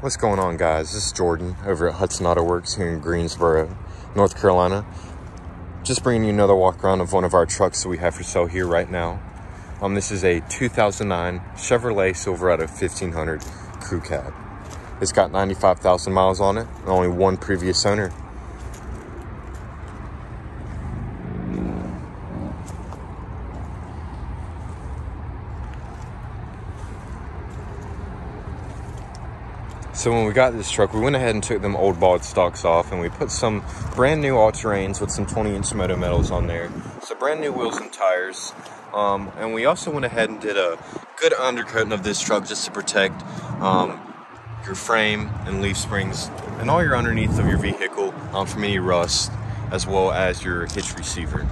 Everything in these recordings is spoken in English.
What's going on, guys? This is Jordan over at Hudson Autoworks here in Greensboro, North Carolina. Just bringing you another walk around of one of our trucks that we have for sale here right now. Um, this is a 2009 Chevrolet Silverado 1500 Crew Cab. It's got 95,000 miles on it, and only one previous owner. So when we got this truck, we went ahead and took them old bald stocks off and we put some brand new all-terrains with some 20 inch Moto Metals on there. So brand new wheels and tires. Um, and we also went ahead and did a good undercoating of this truck just to protect um, your frame and leaf springs and all your underneath of your vehicle um, from any rust as well as your hitch receiver.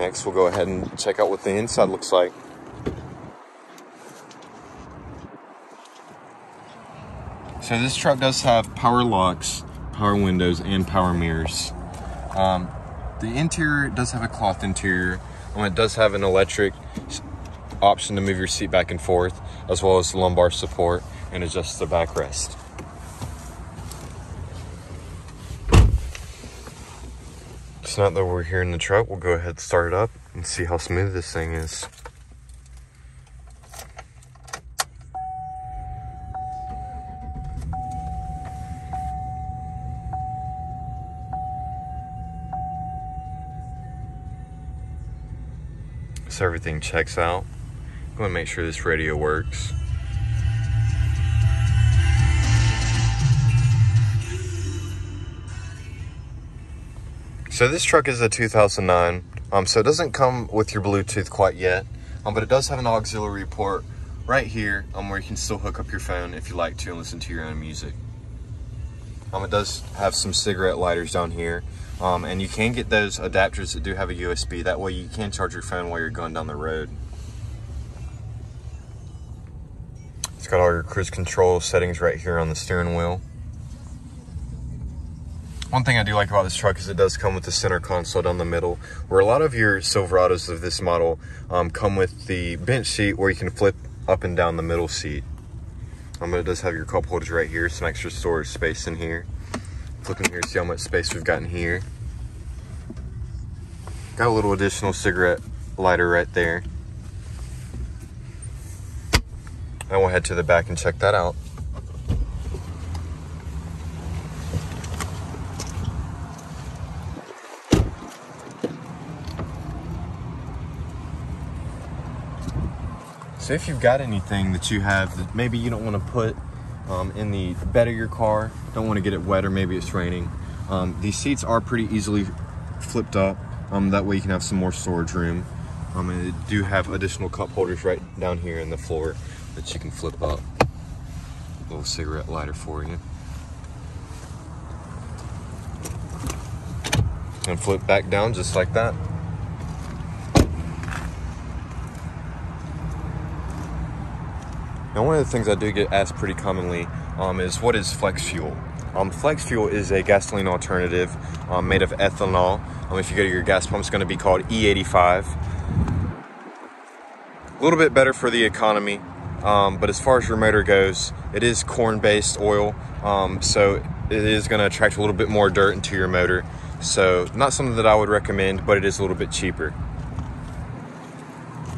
Next we'll go ahead and check out what the inside looks like. So this truck does have power locks, power windows, and power mirrors. Um, the interior does have a cloth interior. Um, it does have an electric option to move your seat back and forth, as well as lumbar support and adjust the backrest. So now that we're here in the truck, we'll go ahead and start it up and see how smooth this thing is. So everything checks out. I'm to make sure this radio works. So this truck is a 2009, um, so it doesn't come with your Bluetooth quite yet, um, but it does have an auxiliary port right here um, where you can still hook up your phone if you like to and listen to your own music. Um, it does have some cigarette lighters down here, um, and you can get those adapters that do have a USB. That way you can charge your phone while you're going down the road. It's got all your cruise control settings right here on the steering wheel. One thing I do like about this truck is it does come with the center console down the middle, where a lot of your Silverados of this model um, come with the bench seat where you can flip up and down the middle seat. Um, it does have your cup holders right here, some extra storage space in here. Flip in here, see how much space we've got in here. Got a little additional cigarette lighter right there. And we'll head to the back and check that out. So if you've got anything that you have that maybe you don't want to put um, in the bed of your car, don't want to get it wet or maybe it's raining, um, these seats are pretty easily flipped up. Um, that way you can have some more storage room. Um, and they do have additional cup holders right down here in the floor that you can flip up. A little cigarette lighter for you. And flip back down just like that. Now, one of the things I do get asked pretty commonly um, is what is flex fuel? Um, flex fuel is a gasoline alternative um, made of ethanol. Um, if you go to your gas pump, it's going to be called E85. A little bit better for the economy, um, but as far as your motor goes, it is corn-based oil, um, so it is going to attract a little bit more dirt into your motor. So, not something that I would recommend, but it is a little bit cheaper.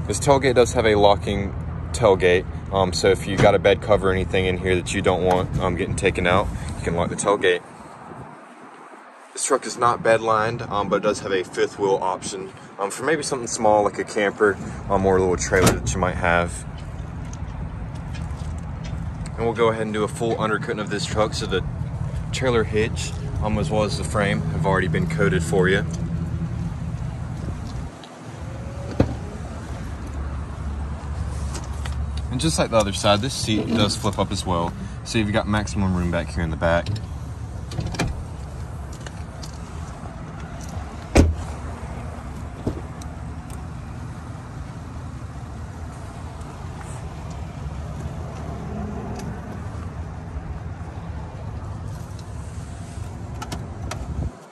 This tailgate does have a locking tailgate. Um, so if you got a bed cover or anything in here that you don't want um, getting taken out, you can lock the tailgate. This truck is not bed lined, um, but it does have a fifth wheel option um, for maybe something small like a camper um, or a little trailer that you might have. And we'll go ahead and do a full undercoating of this truck so the trailer hitch um, as well as the frame have already been coated for you. And just like the other side, this seat does flip up as well. So you've got maximum room back here in the back.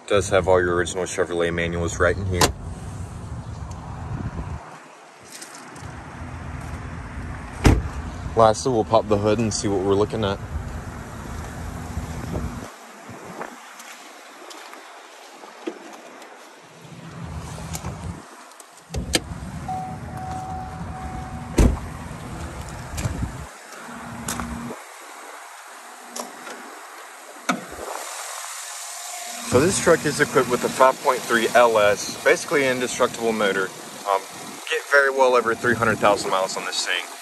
does have all your original Chevrolet manuals right in here. Lastly, we'll pop the hood and see what we're looking at. So this truck is equipped with a 5.3 LS, basically an indestructible motor. Um, get very well over 300,000 miles on this thing.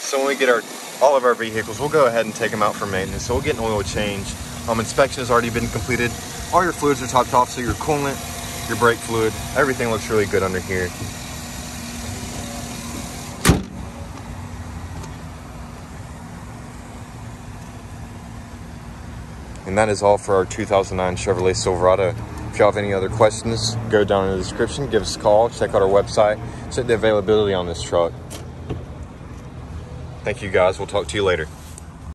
So when we get our all of our vehicles, we'll go ahead and take them out for maintenance. So we'll get an oil change. Um, inspection has already been completed. All your fluids are topped off, so your coolant, your brake fluid, everything looks really good under here. And that is all for our 2009 Chevrolet Silverado. If you have any other questions, go down in the description, give us a call, check out our website, check the availability on this truck. Thank you guys. We'll talk to you later.